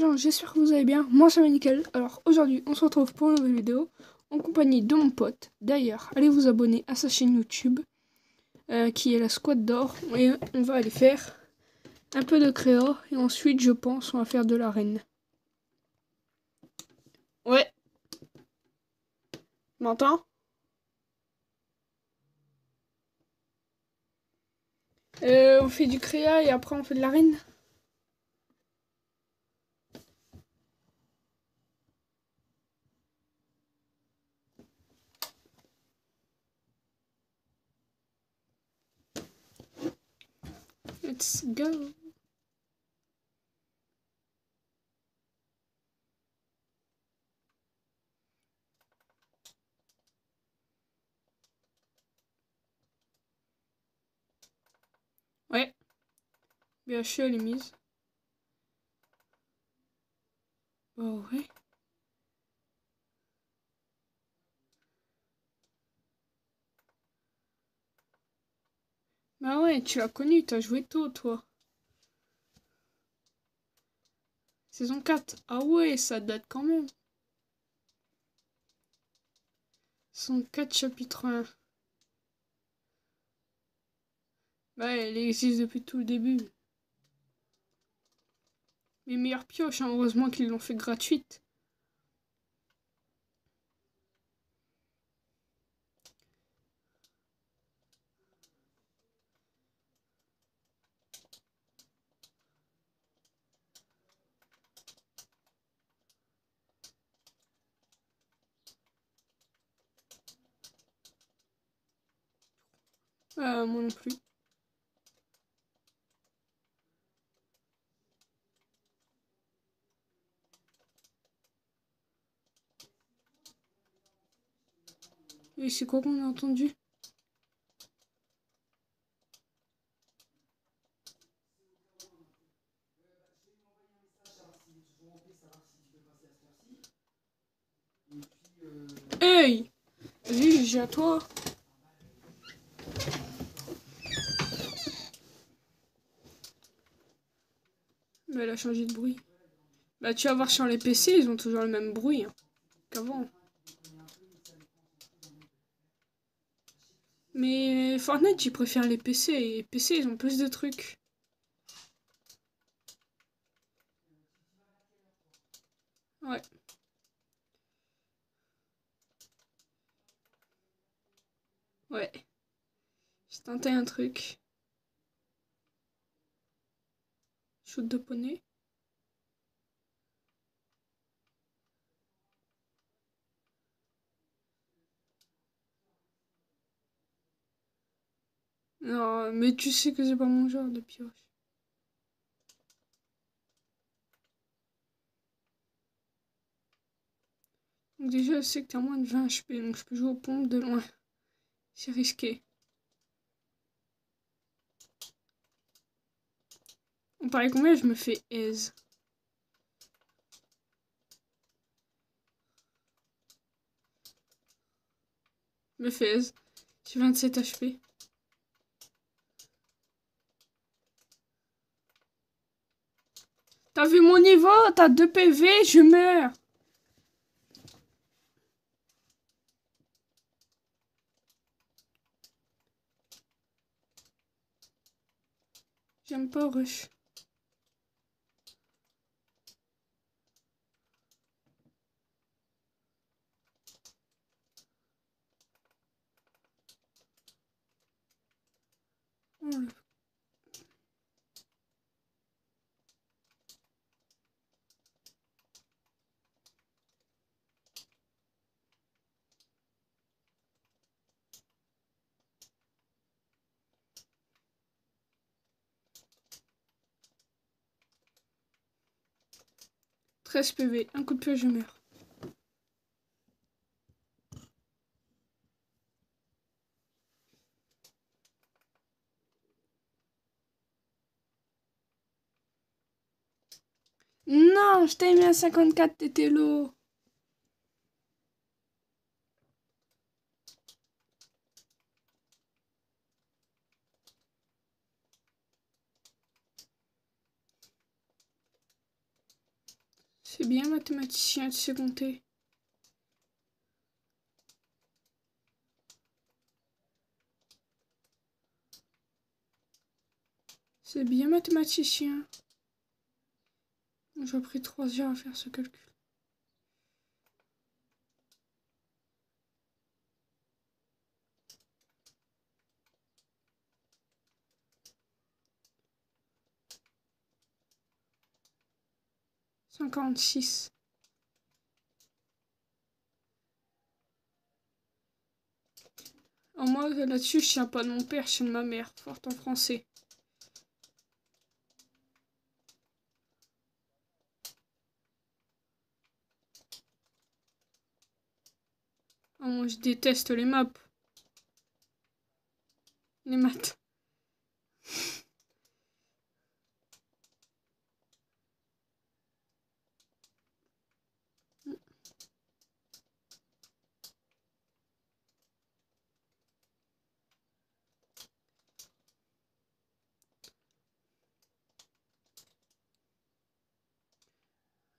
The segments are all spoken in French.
gens, j'espère que vous allez bien. Moi ça va nickel. Alors aujourd'hui on se retrouve pour une nouvelle vidéo en compagnie de mon pote. D'ailleurs, allez vous abonner à sa chaîne YouTube euh, qui est la Squad d'or. Et on va aller faire un peu de créa et ensuite je pense on va faire de l'arène. Ouais. M'entends? Euh, On fait du créa et après on fait de l'arène. Let's go. Ouais. BHE elle est mise. Oh ouais. Bah ouais, tu l'as connu, t'as joué tôt, toi. Saison 4. Ah ouais, ça date quand même. Saison 4, chapitre 1. Bah, elle existe depuis tout le début. Les meilleures pioches, hein, heureusement qu'ils l'ont fait gratuite. Euh, moi non plus. Et c'est quoi qu'on a entendu? Hey Vas-y, j'ai à toi. Elle a changé de bruit. Bah tu vas voir sur les PC, ils ont toujours le même bruit hein, qu'avant. Mais Fortnite, ils préfèrent les PC. Et PC, ils ont plus de trucs. Ouais. Ouais. J'ai tenté un truc. Shoot de poney. Non, mais tu sais que c'est pas mon genre de pioche. Donc déjà, je sais que t'as moins de 20 HP, donc je peux jouer aux pompes de loin. C'est risqué. On parlait combien je me fais aise. Me fais aise. J'ai 27 HP. T'as vu mon niveau? T'as 2 PV, je meurs. J'aime pas rush. Treize PV, un coup de pied, je meurs. Non, je t'ai mis à 54, t'étais lourd. C'est bien mathématicien, tu sais compter. C'est bien mathématicien. J'ai pris trois heures à faire ce calcul. Cinquante-six. moi, là-dessus, je tiens pas de mon père, je tiens de ma mère, forte en français. Je déteste les maps. Les maths.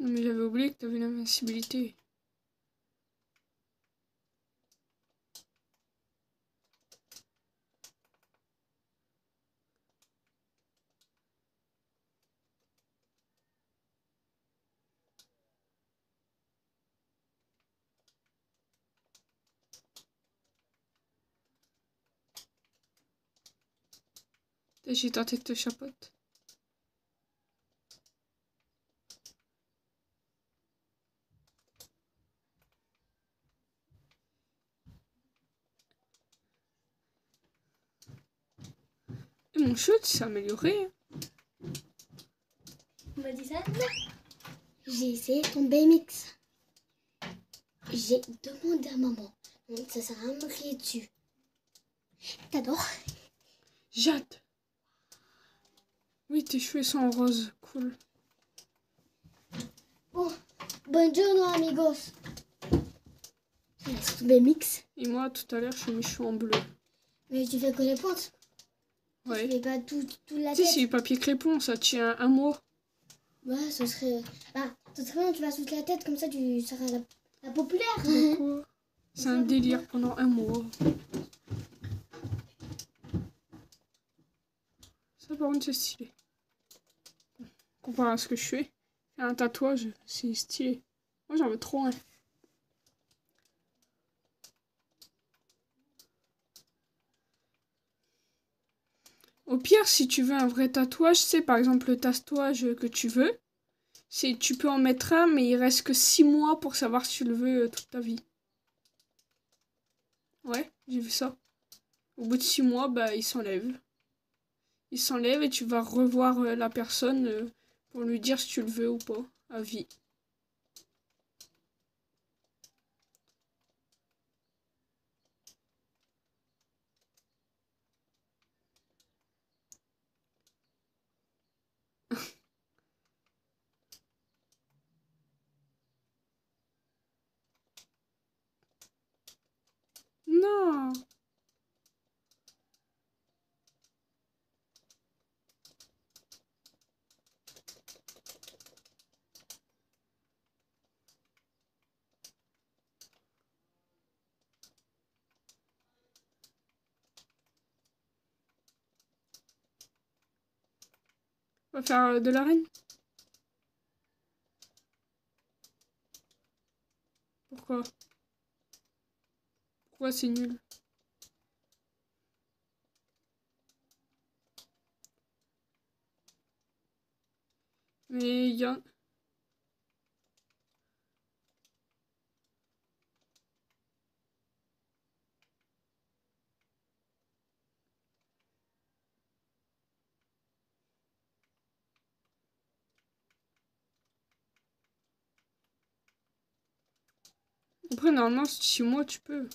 Mais j'avais oublié que t'avais l'invincibilité. J'ai tenté de te chapoter. Et mon shoot s'est amélioré. On m'a dit ça J'ai essayé ton BMX. J'ai demandé à maman. Ça sert à me crier dessus. T'adores Jade. Oui, tes cheveux sont roses. Cool. Bon, bonjour amigos. C'est BMX. Et moi, tout à l'heure, je suis mes cheveux en bleu. Mais tu fais que les pointes. Ouais. Tu fais pas tout, tout la Si, tête. c'est papier crépon, ça tient un mois. Ouais, ça serait. Bah, ça serait bien, tu vas toute la tête, comme ça tu seras la, la populaire. C'est un délire pendant un mois. Ça, par contre, c'est stylé. Comparé à ce que je fais, un tatouage, c'est stylé. Moi, j'en veux trop un. Au pire, si tu veux un vrai tatouage, c'est par exemple le tatouage que tu veux. Tu peux en mettre un, mais il reste que 6 mois pour savoir si tu le veux euh, toute ta vie. Ouais, j'ai vu ça. Au bout de 6 mois, bah il s'enlève. Il s'enlève et tu vas revoir euh, la personne euh, pour lui dire si tu le veux ou pas, à vie. Non Faire euh, de l'arène Pourquoi? Pourquoi c'est nul? Mais il y a... Après, normalement, chez moi, tu peux.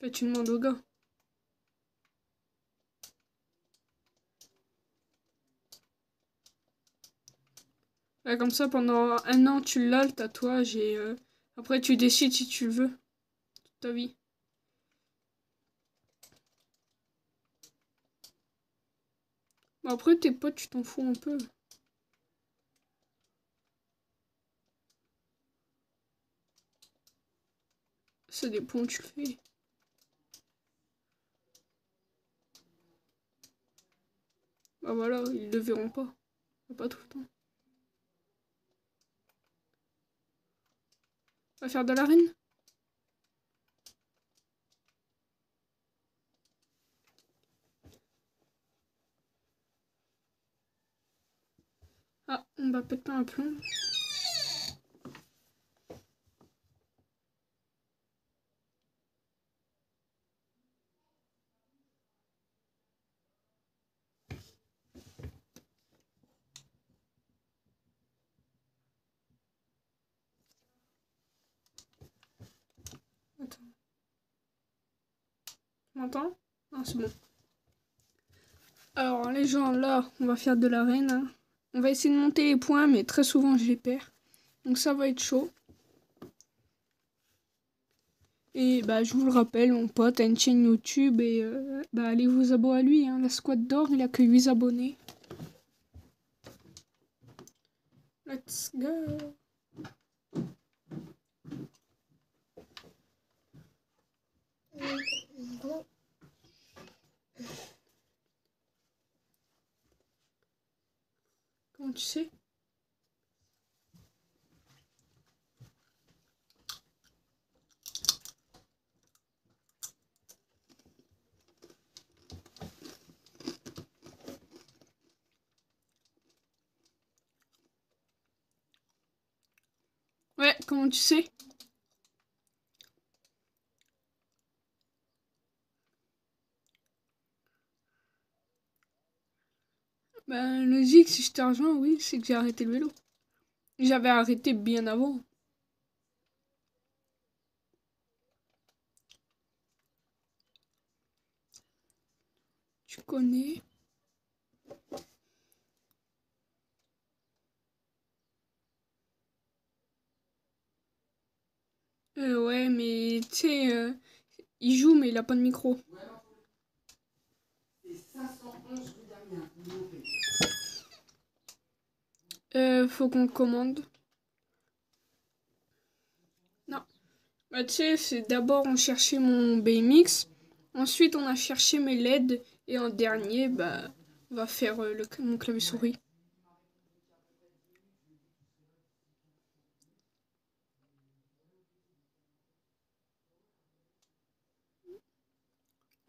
Fait, tu demandes au gars. Comme ça, pendant un an, tu l'as, le tatouage, et euh, après, tu décides si tu le veux. Toute ta vie. Après, tes potes, tu t'en fous un peu. Ça dépend où tu le fais. Bah voilà, ils le verront pas. Pas tout le temps. On va faire de l'arène Ah, on va peut-être pas un plomb. Ah, c'est bon. Alors, les gens, là, on va faire de l'arène. hein. On va essayer de monter les points, mais très souvent, je les perds. Donc, ça va être chaud. Et bah, je vous le rappelle, mon pote a une chaîne YouTube et euh, bah, allez vous abonner à lui. Hein. La squad d'or, il a que 8 abonnés. Let's go. Comment Comment tu sais? Ouais, comment tu sais? Bah, logique, si je t'ai rejoint, oui, c'est que j'ai arrêté le vélo. J'avais arrêté bien avant. Tu connais? Euh, ouais, mais tu sais, euh, il joue, mais il a pas de micro. Euh, faut qu'on commande. Non. Bah, tu sais, c'est d'abord on cherchait mon BMX, ensuite on a cherché mes LED, et en dernier, bah, on va faire euh, le, mon clavier souris.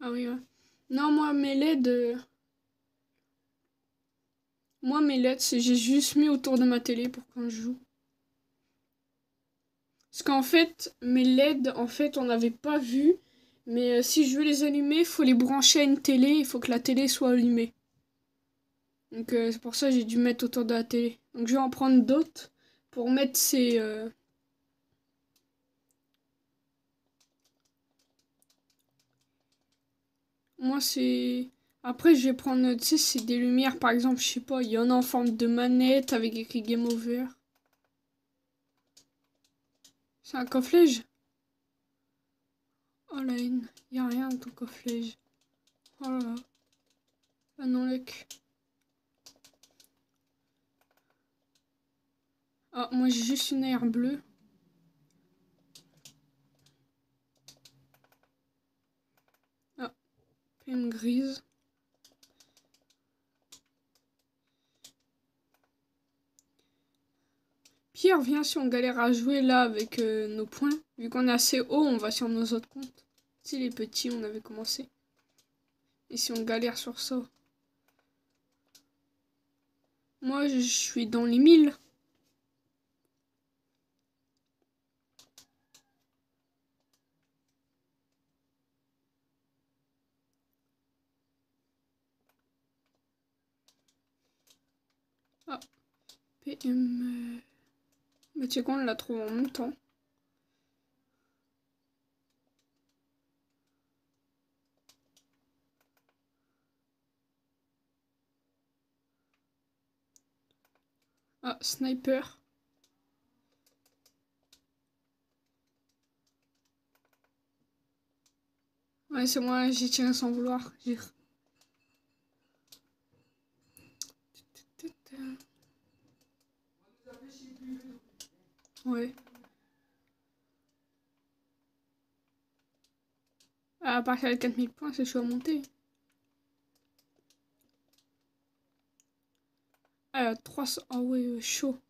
Ah oui. Non, moi, mes LED. euh, Moi, mes c'est j'ai juste mis autour de ma télé pour quand je joue. Parce qu'en fait, mes LED, en fait, on n'avait pas vu. Mais euh, si je veux les allumer, il faut les brancher à une télé. Il faut que la télé soit allumée. Donc, euh, c'est pour ça que j'ai dû mettre autour de la télé. Donc, je vais en prendre d'autres pour mettre ces. euh, Moi, c'est. Après, je vais prendre, tu sais, c'est des lumières, par exemple, je sais pas, il y en a en forme de manette avec écrit Game Over. C'est un coffrage? Oh la haine, y a rien dans ton coffrage. Oh là là. Ah non, mec. Ah, moi j'ai juste une air bleue. Ah, une grise. Pierre, viens si on galère à jouer là avec euh, nos points? Vu qu'on est assez haut, on va sur nos autres comptes. Si les petits, on avait commencé. Et si on galère sur ça? Moi, je suis dans les 1000. Ah, PM... Mais tu sais quoi, on l'a trouvé en temps. Ah, sniper. Ouais, c'est moi, j'ai tiré sans vouloir. J'ai- Ouais. À partir de 4000 points, c'est chaud à monter. Ah, 300. Ah ouais, chaud.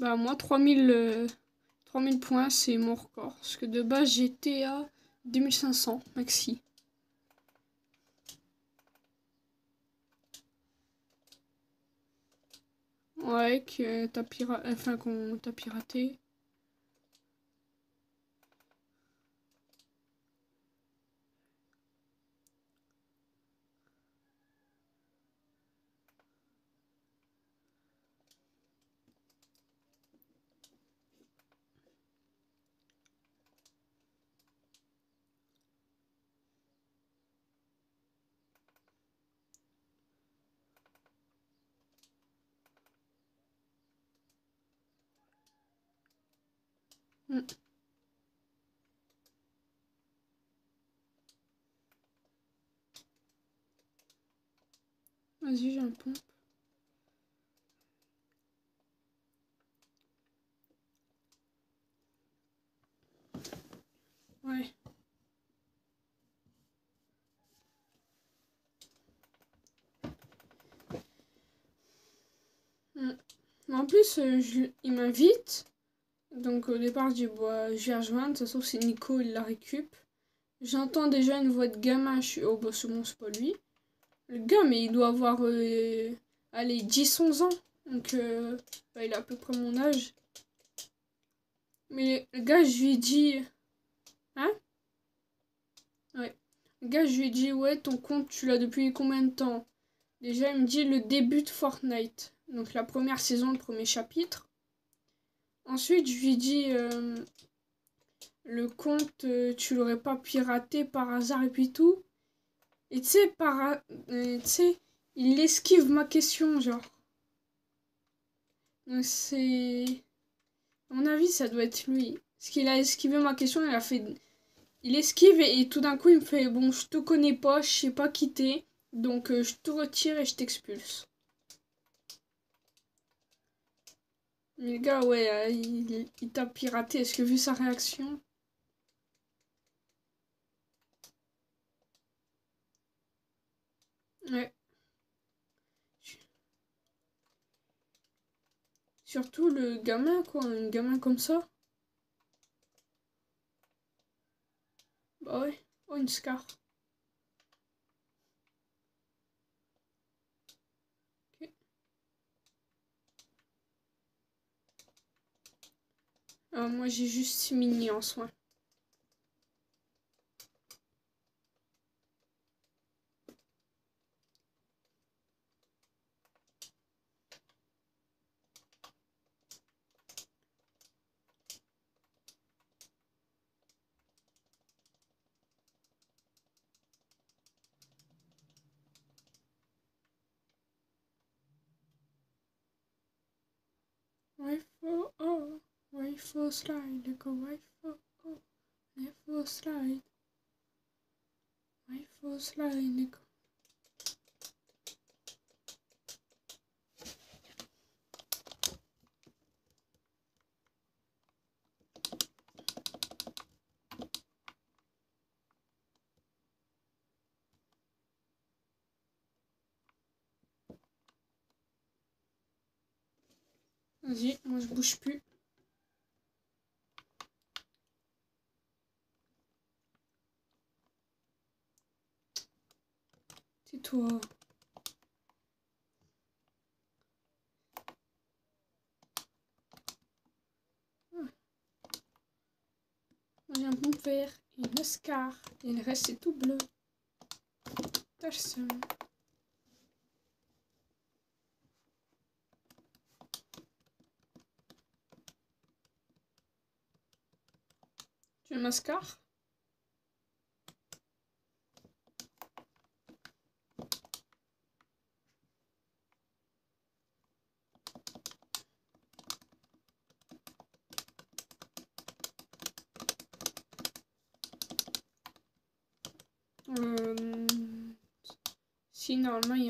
Bah moi 3000, 3000 euh, points c'est mon record. Parce que de base j'étais à 2500 maxi. Ouais, que t'as piraté, enfin qu'on t'a piraté. Mm. Vas-y, j'ai un pompe. Ouais. Mm. En plus, euh, je, il m'invite. Donc au départ, je dis, bah, je vais. Ça se trouve, c'est Nico, il la récup. J'entends déjà une voix de gamin. Je suis, oh, bah, c'est bon, c'est pas lui. Le gars, mais il doit avoir, euh, allez, 10-11 ans. Donc, euh, bah, il a à peu près mon âge. Mais le gars, je lui ai dit, hein? Ouais. Le gars, je lui ai dit, ouais, ton compte, tu l'as depuis combien de temps? Déjà, il me dit le début de Fortnite. Donc, la première saison, le premier chapitre. Ensuite, je lui dis euh, le compte, euh, tu l'aurais pas piraté par hasard et puis tout. Et tu sais, par, euh, il esquive ma question, genre. Donc c'est, à mon avis, ça doit être lui. Parce qu'il a esquivé ma question, il a fait, il esquive et, tout d'un coup il me fait, bon, je te connais pas, je sais pas quitter, donc je te retire et je t'expulse. Le gars, ouais, euh, il, il t'a piraté. Est-ce que vu sa réaction? Ouais. Surtout le gamin, quoi. Un gamin comme ça. Bah ouais. Oh, une scar. Euh, moi, j'ai juste mini en soin. Oh, oh. Rifle slide, like a rifle, oh, rifle slide, rifle slide, Vas-y, moi je bouge plus. Toi. J'ai un bon vert une Oscar. Et le reste, c'est tout bleu. Tâche seule. Tu veux Euh... Si, normalement, il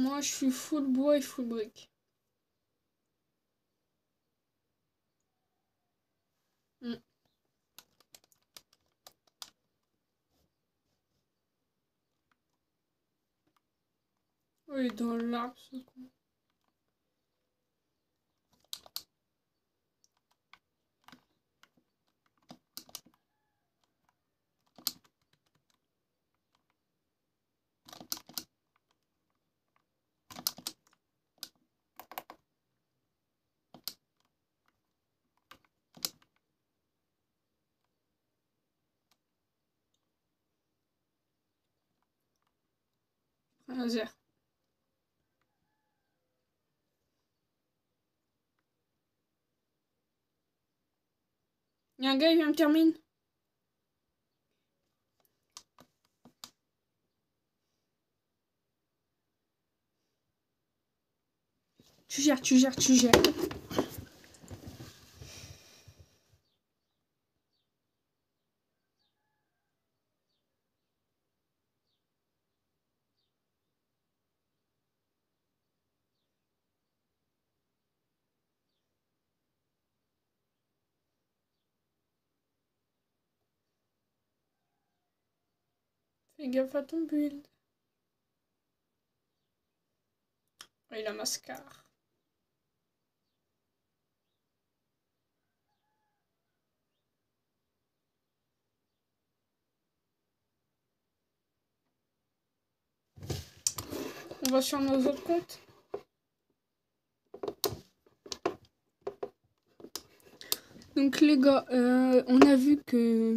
Moi, je suis full bois et full brique. Hmm. Oui, dans l'arbre, ce con. Il y a un gars, il vient me termine. Tu gères, tu gères, tu gères. Fais gaffe à ton build. Oh, il a mascar. On va sur nos autres comptes. Donc les gars, euh, on a vu que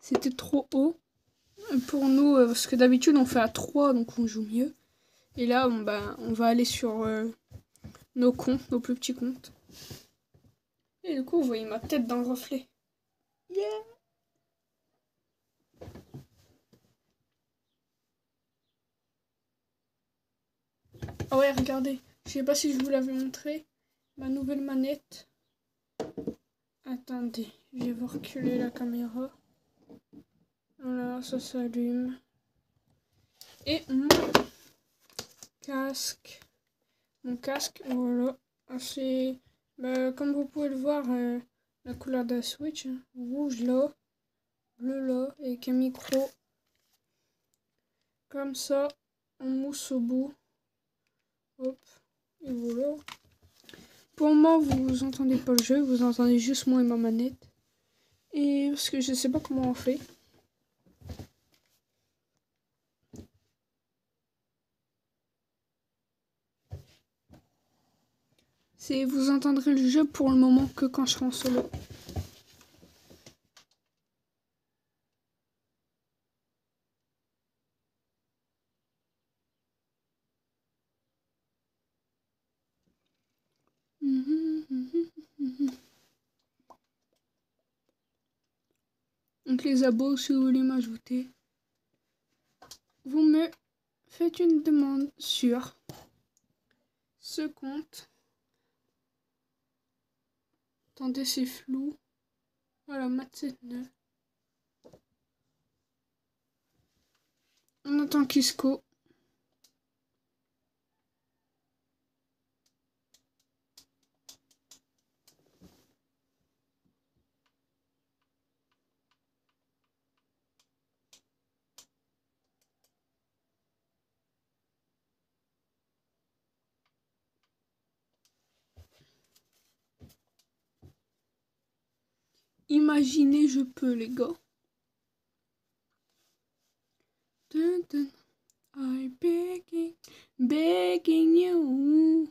c'était trop haut pour nous, euh, parce que d'habitude on fait à 3, donc on joue mieux. Et là, on, bah, on va aller sur euh, nos comptes, nos plus petits comptes. Et du coup, vous voyez ma tête dans le reflet. Yeah Ah ouais, regardez. Je sais pas si je vous l'avais montré. Ma nouvelle manette. Attendez, je vais reculer la caméra. Voilà, ça s'allume. Et mon casque. Mon casque, voilà. C'est, bah, comme vous pouvez le voir, euh, la couleur de la Switch. hein. Rouge là, bleu là, avec un micro. Comme ça, en mousse au bout. Hop, et voilà. Pour le moment, vous entendez pas le jeu, vous entendez juste moi et ma manette. Et parce que je sais pas comment on fait. C'est vous entendrez le jeu pour le moment que quand je serai en solo. Donc les abos, si vous voulez m'ajouter, vous me faites une demande sur ce compte. Attendez, c'est flou. Voilà, Mat79. On attend Kisco. Imaginez, je peux, les gars. Dun, dun. I begging, begging you.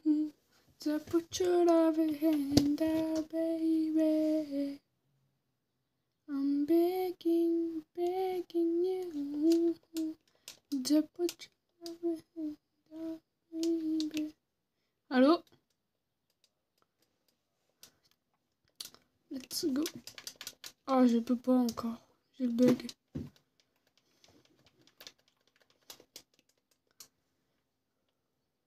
I'm begging, begging you to baby. Allô? Let's go. Oh, je peux pas encore. J'ai bug.